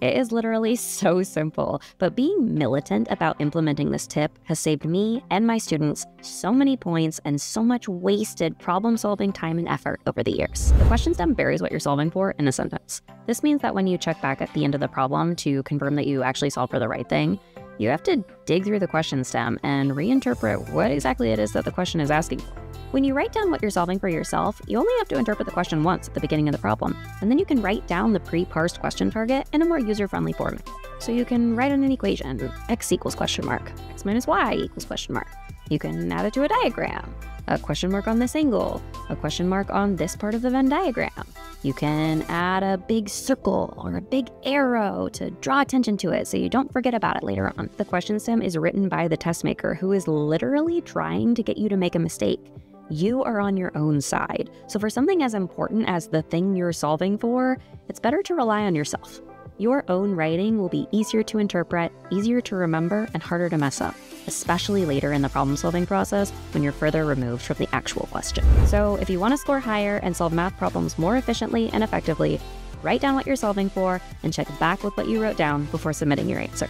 It is literally so simple, but being militant about implementing this tip has saved me and my students so many points and so much wasted problem solving time and effort over the years. The question stem buries what you're solving for in a sentence. This means that when you check back at the end of the problem to confirm that you actually solved for the right thing, you have to dig through the question stem and reinterpret what exactly it is that the question is asking for. When you write down what you're solving for yourself, you only have to interpret the question once at the beginning of the problem, and then you can write down the pre-parsed question target in a more user-friendly format. So you can write an equation, x equals question mark, x minus y equals question mark. You can add it to a diagram, a question mark on this angle, a question mark on this part of the Venn diagram. You can add a big circle or a big arrow to draw attention to it so you don't forget about it later on. The question stem is written by the test maker who is literally trying to get you to make a mistake you are on your own side. So, for something as important as the thing you're solving for, it's better to rely on yourself. Your own writing will be easier to interpret, easier to remember, and harder to mess up, especially later in the problem solving process when you're further removed from the actual question. So, if you want to score higher and solve math problems more efficiently and effectively, write down what you're solving for and check back with what you wrote down before submitting your answer.